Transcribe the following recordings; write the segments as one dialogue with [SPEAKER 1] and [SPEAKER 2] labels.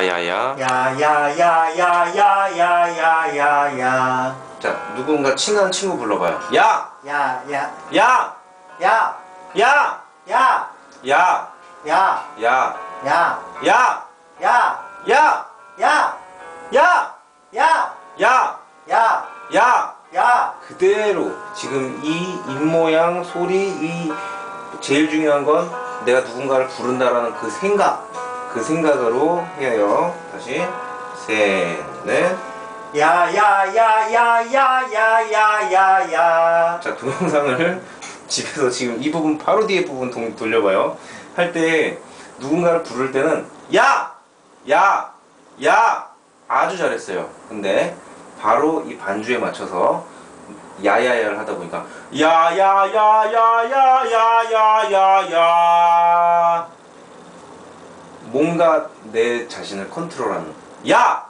[SPEAKER 1] 야야야.
[SPEAKER 2] 야 야야야야야야야야
[SPEAKER 1] 자, 누군가 친한 친구 불러봐요. 야!
[SPEAKER 2] 야야
[SPEAKER 1] 야!
[SPEAKER 2] 야
[SPEAKER 1] 야!
[SPEAKER 2] 야
[SPEAKER 1] 야!
[SPEAKER 2] 야
[SPEAKER 1] 야!
[SPEAKER 2] 야
[SPEAKER 1] 야!
[SPEAKER 2] 야
[SPEAKER 1] 야!
[SPEAKER 2] 야
[SPEAKER 1] 야!
[SPEAKER 2] 야
[SPEAKER 1] 야!
[SPEAKER 2] 야
[SPEAKER 1] 야!
[SPEAKER 2] 야
[SPEAKER 1] 그대로 지금 이 입모양, 소리, 이 제일 중요한 건 내가 누군가를 부른다라는 그 생각, 그 생각으로 해요. 다시 셋, 넷.
[SPEAKER 2] 야야야야야야야야
[SPEAKER 1] 자 동영상을 집에서 지금 이 부분 바로 뒤에 부분 동- 돌려봐요. 할 때 누군가를 부를 때는 야, 야, 야 아주 잘했어요. 근데 바로 이 반주에 맞춰서 야야야를 하다 보니까 야야야야야야야야야 뭔가 내 자신을 컨트롤하는 야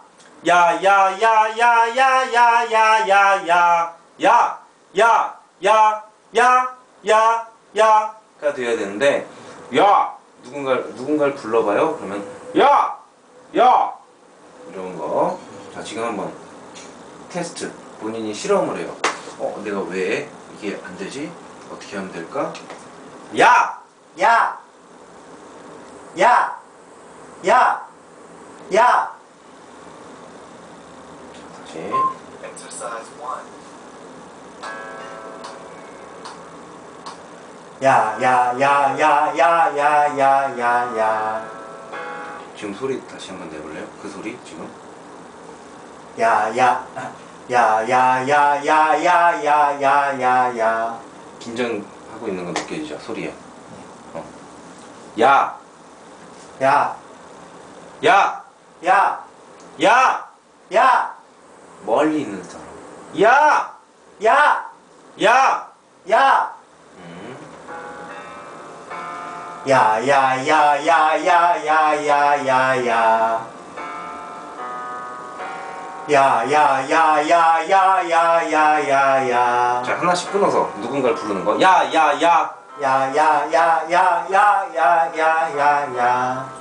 [SPEAKER 1] 야 야 야 야 야 야 야 야 야 야 야야가 돼야 되는데 야 누군가를 누군가를 불러봐요 그러면 야 야 이런 거 자 지금 한번 테스트 본인이 실험을 해요 어 내가 왜 이게 안 되지 어떻게 하면 될까 야
[SPEAKER 2] 야! 야! 야! 야!
[SPEAKER 1] 다시
[SPEAKER 3] Exercise 1.
[SPEAKER 2] 야, 야, 야, 야, 야, 야, 야, 야, 야.
[SPEAKER 1] 지금 소리 다시 한번 내볼래요 그 소리 지금
[SPEAKER 2] 야, 야. 야, 야, 야, 야, 야, 야, 야, 야, 야.
[SPEAKER 1] 긴장하고 있는 거 느껴지죠 소리에 어. 야
[SPEAKER 2] 야,
[SPEAKER 1] 야!
[SPEAKER 2] 야,
[SPEAKER 1] 야!
[SPEAKER 2] 야,
[SPEAKER 1] 멀리 있는 사람. 야!
[SPEAKER 2] 야,
[SPEAKER 1] 야!
[SPEAKER 2] 야.
[SPEAKER 1] 음.
[SPEAKER 2] 야, 야, 야, 야, 야, 야, 야, 야, 야. 야, 야, 야, 야, 야, 야, 야, 야, 야.
[SPEAKER 1] 자, 하나씩 끊어서 누군가를 부르는 거. 야, 야, 야!
[SPEAKER 2] 야, 야, 야, 야, 야, 야, 야, 야, 야.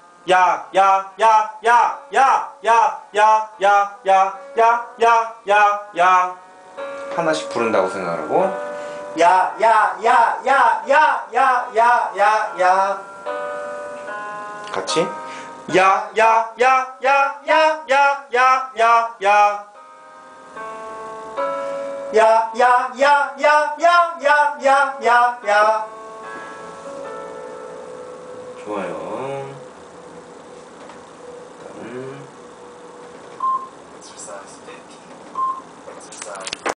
[SPEAKER 1] 야, 야, 야, 야, 야, 야, 야, 야, 야, 야, 야, 야, 야. 하나씩 부른다고 생각하고.
[SPEAKER 2] 야, 야, 야, 야, 야, 야, 야, 야, 야.
[SPEAKER 1] 같이. 야, 야, 야, 야, 야, 야, 야, 야, 야.
[SPEAKER 2] 야, 야, 야, 야, 야, 야, 야, 야, 야.
[SPEAKER 1] 좋아요.